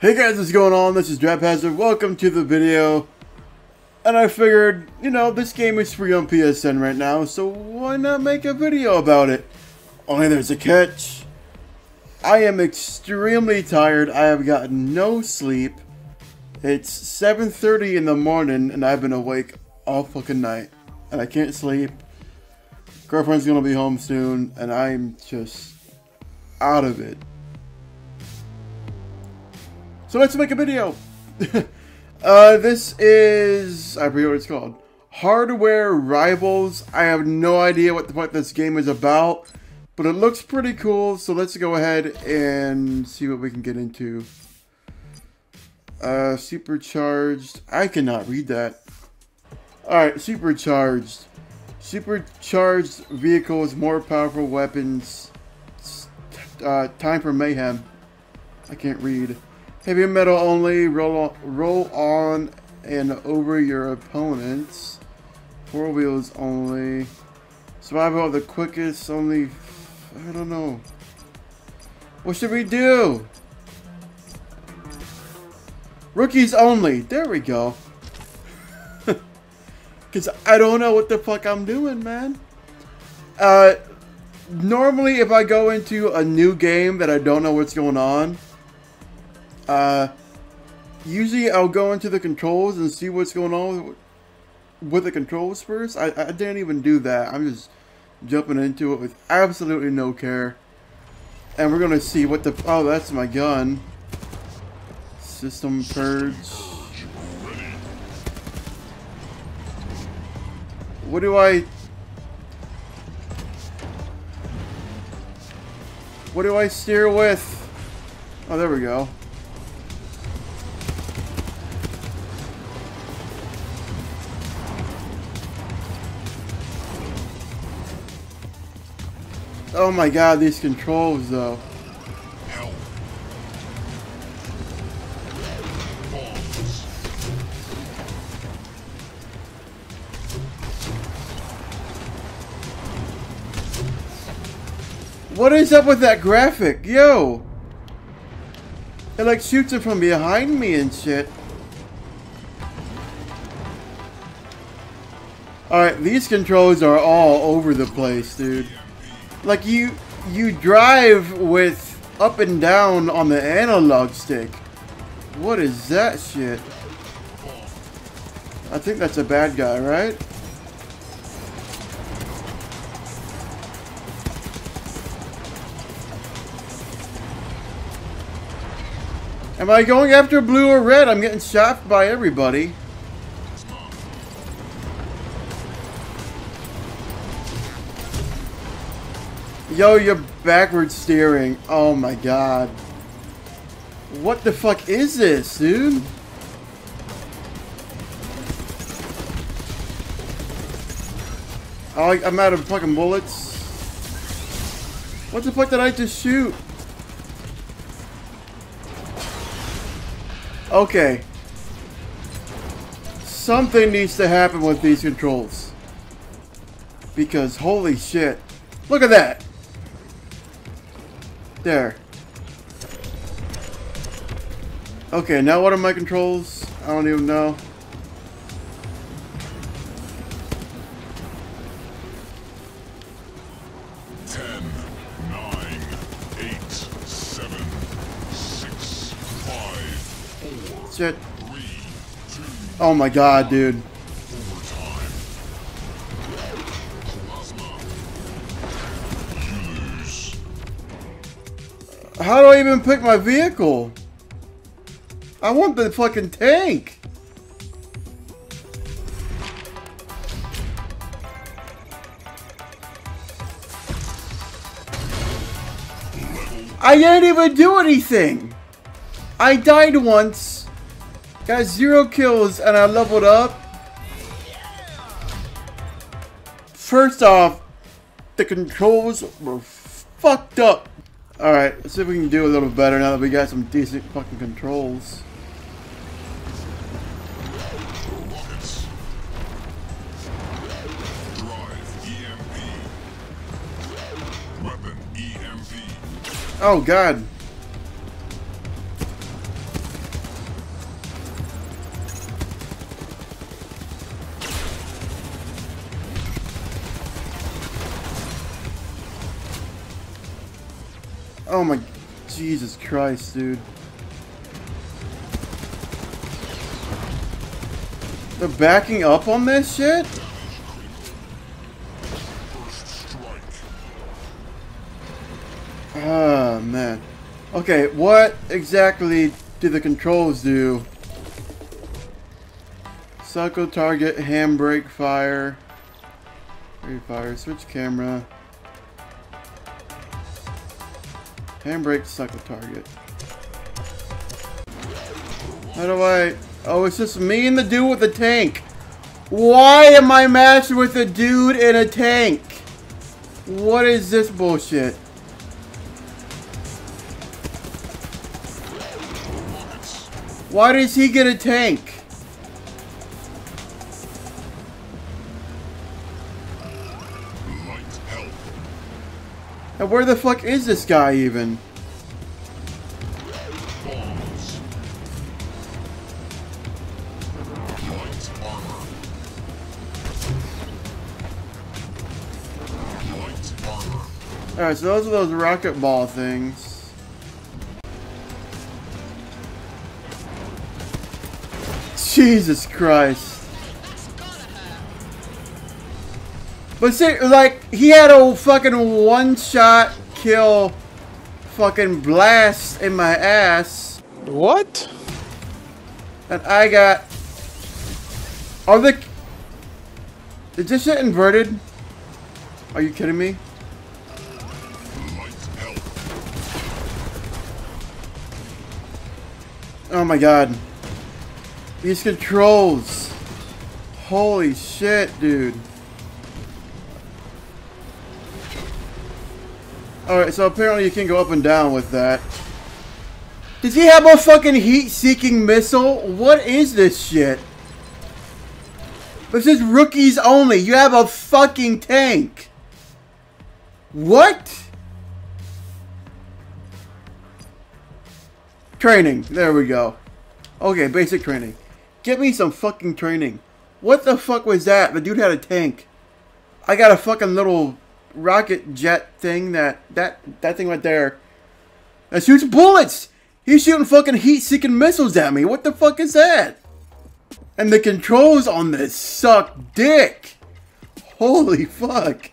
Hey guys, what's going on? This is DropHazard. Welcome to the video. And I figured, you know, this game is free on PSN right now, so why not make a video about it? Oh, Only there's a catch. I am extremely tired. I have gotten no sleep. It's 7.30 in the morning and I've been awake all fucking night. And I can't sleep. Girlfriend's gonna be home soon and I'm just out of it. So let's make a video. uh, this is, I forget what it's called. Hardware Rivals. I have no idea what the this game is about, but it looks pretty cool. So let's go ahead and see what we can get into. Uh, supercharged. I cannot read that. Alright, supercharged. Supercharged vehicles, more powerful weapons. Uh, time for mayhem. I can't read. Heavy metal only, roll on, roll on and over your opponents. Four wheels only. Survival of the quickest, only, I don't know. What should we do? Rookies only, there we go. Because I don't know what the fuck I'm doing, man. Uh, normally if I go into a new game that I don't know what's going on, uh, usually I'll go into the controls and see what's going on with, the controls first. I, I didn't even do that. I'm just jumping into it with absolutely no care. And we're gonna see what the... Oh, that's my gun. System purge. What do I... What do I steer with? Oh, there we go. Oh my god, these controls though. What is up with that graphic? Yo! It like shoots it from behind me and shit. Alright, these controls are all over the place, dude. Like you you drive with up and down on the analog stick. What is that shit? I think that's a bad guy, right? Am I going after blue or red? I'm getting shot by everybody. Yo, you're backward steering. Oh my god. What the fuck is this, dude? Oh, I'm out of fucking bullets. What the fuck did I just shoot? Okay. Something needs to happen with these controls. Because holy shit. Look at that. There. Okay, now what are my controls? I don't even know. Ten, nine, eight, seven, six, five, four, Shit. three, two, Oh my god, dude. How do I even pick my vehicle? I want the fucking tank. I didn't even do anything. I died once, got zero kills, and I leveled up. First off, the controls were fucked up. Alright, let's see if we can do a little better now that we got some decent fucking controls. Rockets. Drive EMP. Weapon EMP. Oh god. Jesus Christ, dude. They're backing up on this shit? Ah, man. Okay, what exactly do the controls do? Cycle target, handbrake fire. Free fire, switch camera. Handbrake, cycle target. How do I... Oh, it's just me and the dude with the tank. Why am I matched with a dude in a tank? What is this bullshit? Why does he get a tank? Help. And where the fuck is this guy even? Alright, so those are those rocket ball things. Jesus Christ. But see, like, he had a fucking one-shot kill fucking blast in my ass. What? And I got... Are the... Is this shit inverted? Are you kidding me? Oh my god. These controls. Holy shit, dude. Alright, so apparently you can go up and down with that. Does he have a fucking heat-seeking missile? What is this shit? This is rookies only. You have a fucking tank. What? Training. There we go. Okay, basic training. Get me some fucking training. What the fuck was that? The dude had a tank. I got a fucking little rocket jet thing that that that thing right there that shoots bullets. He's shooting fucking heat-seeking missiles at me. What the fuck is that? And the controls on this suck dick. Holy fuck.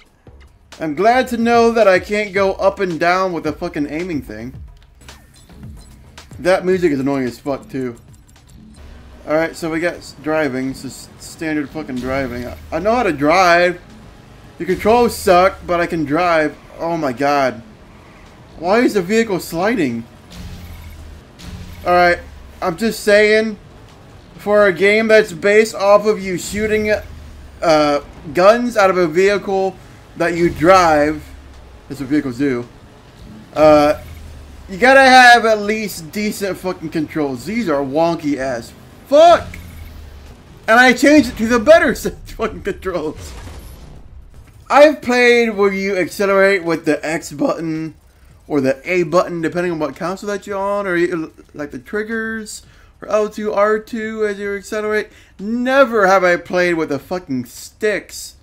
I'm glad to know that I can't go up and down with the fucking aiming thing. That music is annoying as fuck too. Alright, so we got driving. This is standard fucking driving. I- I know how to drive. The controls suck, but I can drive. Oh my god. Why is the vehicle sliding? Alright, I'm just saying, for a game that's based off of you shooting uh, guns out of a vehicle that you drive, that's what vehicles do, uh, you gotta have at least decent fucking controls. These are wonky as fuck! And I changed it to the better fucking controls. I've played where you accelerate with the X button or the A button, depending on what console that you're on, or like the triggers, or L2, R2 as you accelerate. Never have I played with the fucking sticks.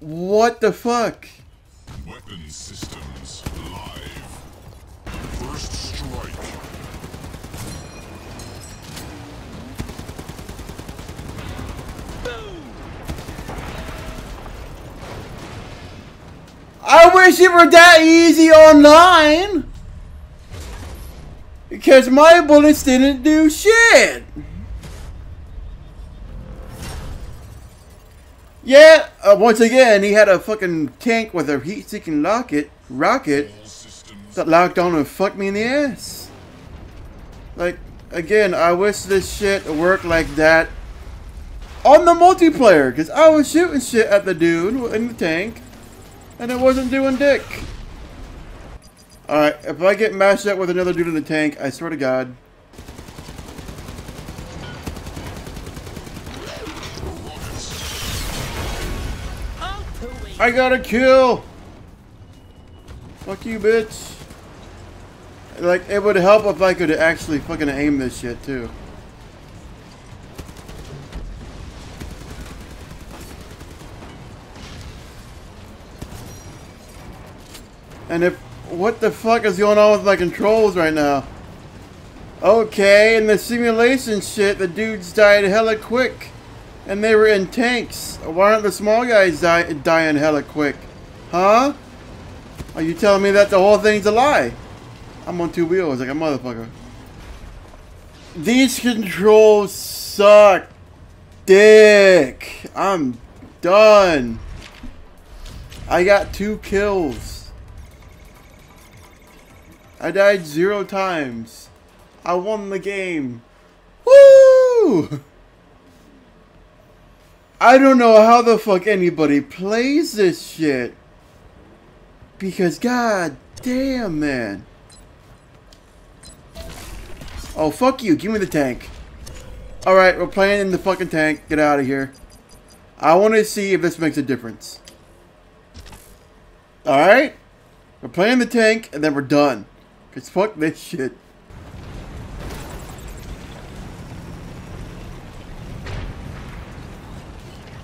What the fuck? Weapon systems I wish it were that easy online! Because my bullets didn't do shit! Yeah, uh, once again, he had a fucking tank with a heat-seeking rocket, rocket that locked on and fucked me in the ass. Like, again, I wish this shit worked like that on the multiplayer, because I was shooting shit at the dude in the tank, and it wasn't doing dick. Alright, if I get mashed up with another dude in the tank, I swear to God. I got a kill! Fuck you, bitch. Like, it would help if I could actually fucking aim this shit, too. And if What the fuck is going on with my controls right now? Okay, in the simulation shit, the dudes died hella quick. And they were in tanks. Why aren't the small guys die dying hella quick? Huh? Are you telling me that the whole thing's a lie? I'm on two wheels like a motherfucker. These controls suck. Dick. I'm done. I got two kills. I died zero times. I won the game. Woo! I don't know how the fuck anybody plays this shit. Because god damn, man. Oh, fuck you. Give me the tank. Alright, we're playing in the fucking tank. Get out of here. I want to see if this makes a difference. Alright? We're playing the tank, and then we're done. Because fuck this shit.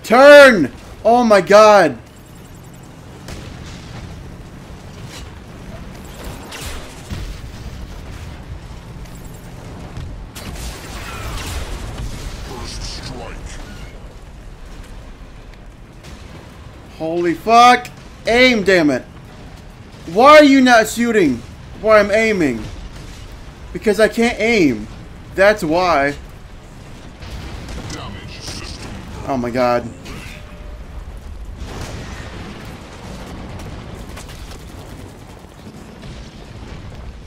Turn! Oh my god. First strike. Holy fuck! Aim, damn it! Why are you not shooting where I'm aiming? Because I can't aim. That's why. Oh my god.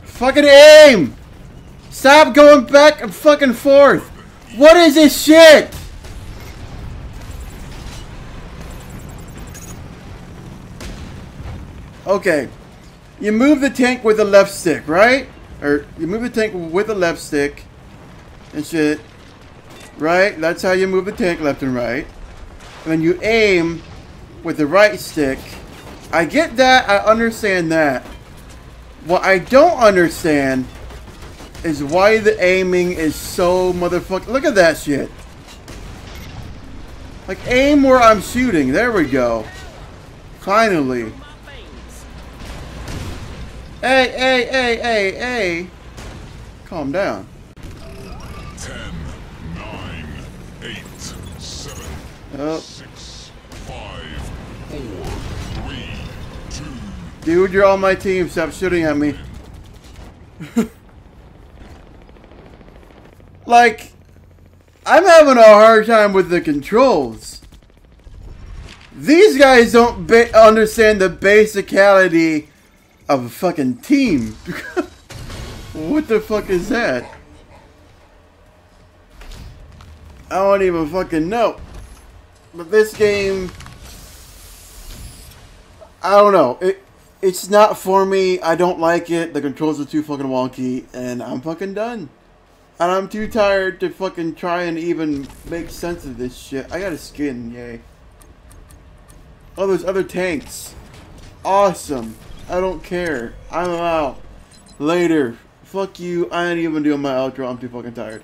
Fucking aim! Stop going back and fucking forth! What is this shit? Okay. You move the tank with the left stick, right? Or you move the tank with the left stick and shit. Right? That's how you move the tank left and right. And then you aim with the right stick. I get that. I understand that. What I don't understand is why the aiming is so motherfucking... Look at that shit. Like, aim where I'm shooting. There we go. Finally. Hey, hey, hey, hey, hey. Calm down. 10, 9, 8, 7, Oh. 6, 5, 4, 3, 2, Dude, you're on my team. Stop shooting at me. like, I'm having a hard time with the controls. These guys don't ba understand the basicality of a fucking team. what the fuck is that? I don't even fucking know. But this game, I don't know. It it's not for me. I don't like it. The controls are too fucking wonky, and I'm fucking done. And I'm too tired to fucking try and even make sense of this shit. I got a skin, yay. Oh, there's other tanks. Awesome. I don't care. I'm out. Later. Fuck you. I ain't even doing my outro. I'm too fucking tired.